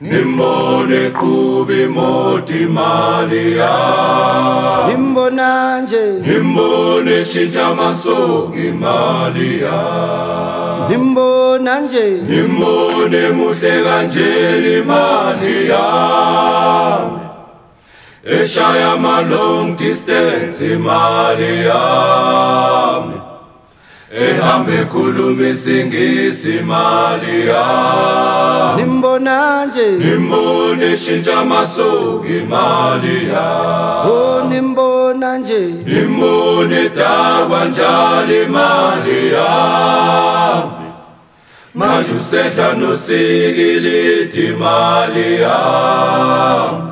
Nimbone kubi moti mali ya Nimbona nje Nimbone shinja masogi mali ya Nimbona nje Nimbone muhle kanjeni mali ya Eshaya ma long distance imali yami ehambe khuluma isingisi imali yami nimbona nje. Nimbone shintsha amasoka imali yami oh nimbona nje. Nimbone dakwa njalo imali yami manje usehla nosikilidi imali yami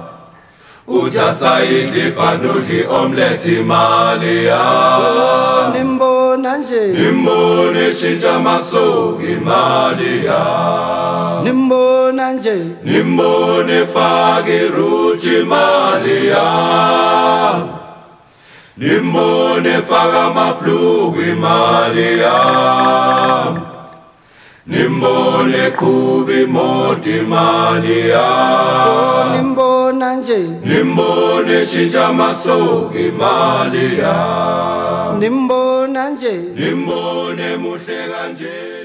uthi asayidli ibhanudli omlethe imali yami nimbona nje. Nimbone shintsha amasoka imali yami. Nimbona nje. Nimbone fake iruthi imali yami. Nimbone faka amabhluku imali yami nimbone qhuba imoti imali yami nimbona nje. Nimbone shintsha amasoka imali yami nimbona nje. Nimbone muhle kanje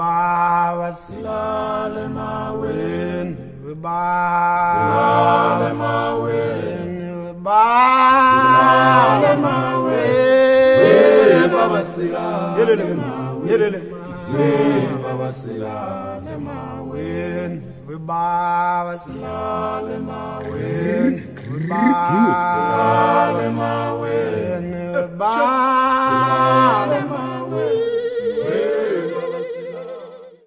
Emaweni webaba silale maweni webaba silale maweni webaba silale maweni baba yelele yelele baba silale maweni webaba silale maweni webaba silale